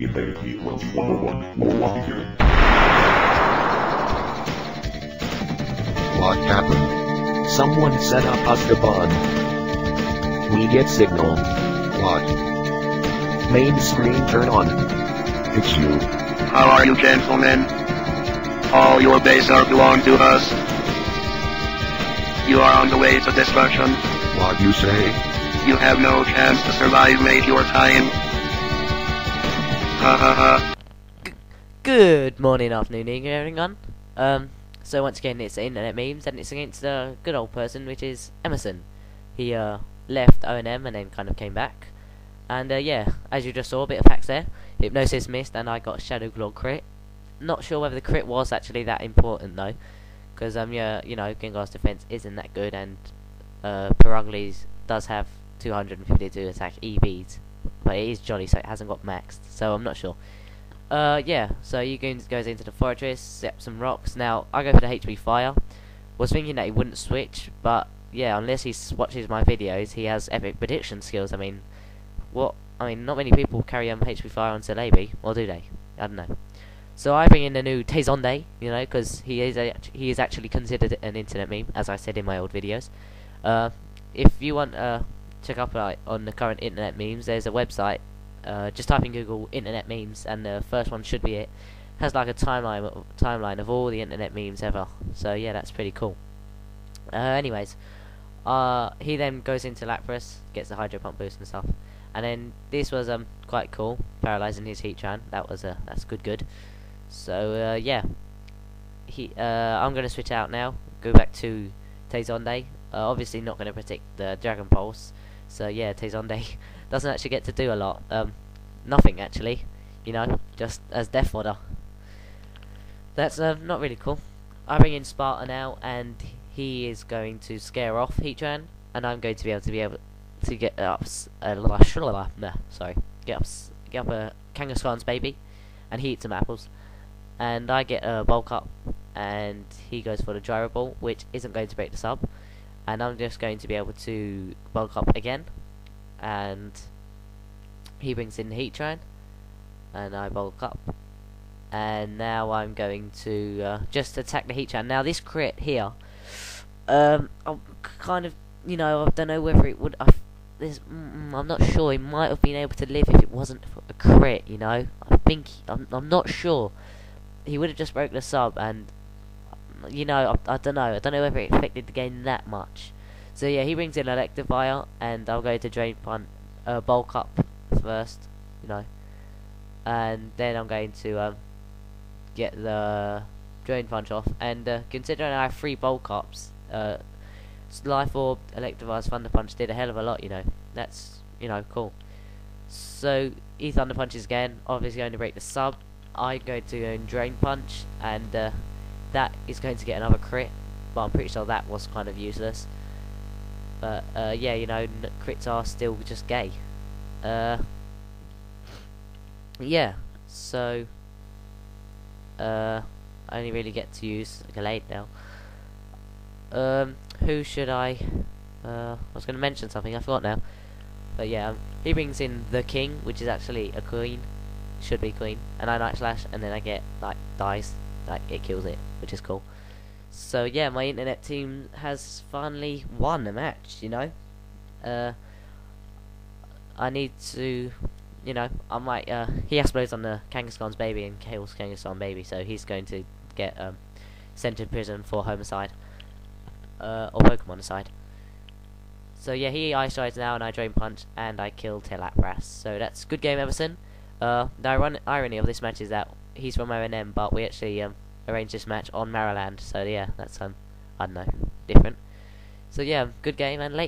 Infinity 2101 Milwaukee here. What happened? Someone set up us the bomb. We get signal. What? Main screen turn on. It's you. How are you gentlemen? All your base are belong to us. You are on the way to destruction. What you say? You have no chance to survive mate your time. Good morning, afternoon, evening, everyone. Um, so once again, it's internet memes, and it's against a good old person, which is Emerson. He uh left O and M and then kind of came back, and uh, yeah, as you just saw, a bit of hacks there. Hypnosis missed, and I got Shadow Claw crit. Not sure whether the crit was actually that important though, because um yeah, you know, Gengar's defense isn't that good, and uh does have 252 attack EVs, but it is Jolly, so it hasn't got maxed. So I'm not sure. Uh, yeah, so you goes into the Forretress, set some rocks. Now, I go for the HP fire. Was thinking that he wouldn't switch, but yeah, unless he watches my videos, he has epic prediction skills. I mean, what? I mean, not many people carry um, HP fire on Celebi, or do they? I don't know. So I bring in the new Tay Zonday, you know, because he is a, he is actually considered an internet meme, as I said in my old videos. Uh, if you want uh check up like on the current internet memes, there's a website uh, just type in Google internet memes, and the first one should be it. Has like a timeline timeline of all the internet memes ever. So yeah, that's pretty cool. Uh, anyways, uh, he then goes into Lapras, gets the Hydro Pump boost and stuff, and then this was um quite cool, paralyzing his Heatran. That was uh, that's good, good. So uh, yeah, he uh, I'm gonna switch out now. Go back to Tay Zonday. Uh, obviously not gonna protect the Dragon Pulse. So yeah, Tay Zonday doesn't actually get to do a lot. Um, nothing actually, you know, just as death fodder. That's uh, not really cool. I bring in Sparta now, and he is going to scare off Heatran, and I'm going to be able to be able to get up. s- Uh, nah, sorry, get up, get up a Kangaskhan's baby, and he eats some apples, and I get a bulk up, and he goes for the gyro ball, which isn't going to break the sub, and I'm just going to be able to bulk up again, and he brings in the Heatran, and I bulk up, and now I'm going to uh, just attack the Heatran. Now this crit here, um, I'm kind of, you know, I don't know whether it would. I, this, mm, I'm not sure. He might have been able to live if it wasn't for a crit. You know, I think I'm. I'm not sure. He would have just broke the sub, and you know, I, I don't know. I don't know whether it affected the game that much. So yeah, he brings in Electivire, and I'll go to Drain Punch, uh, bulk up first, you know, and then I'm going to um, get the Drain Punch off. And uh, considering I have three bulk ups, uh, Life Orb, Electivire's Thunder Punch did a hell of a lot, you know. That's you know cool. So he Thunder Punches again, obviously going to break the sub. I go to Drain Punch, and uh, that is going to get another crit, but I'm pretty sure that was kind of useless. But uh, yeah, you know, crits are still just gay. Uh, yeah, so uh, I only really get to use a Gallade now. Um, who should I? Uh, I was going to mention something, I forgot now. But yeah, um, he brings in the king, which is actually a queen, should be queen, and I night slash, and then I get like dies, like it kills it, which is cool. So yeah, my internet team has finally won a match. You know, uh, I need to, you know, I might. Uh, he explodes on the Kangaskhan's baby and kills Kangaskhan baby, so he's going to get um, sent to prison for homicide, uh, or Pokemon aside. So yeah, he Ice Shards now, and I drain punch, and I kill the Lapras. So that's good game, Emerson. Uh, the iron- irony of this match is that he's from O&M, but we actually um, arranged this match on Marriland. So yeah, that's um, I don't know, different. So yeah, good game and late.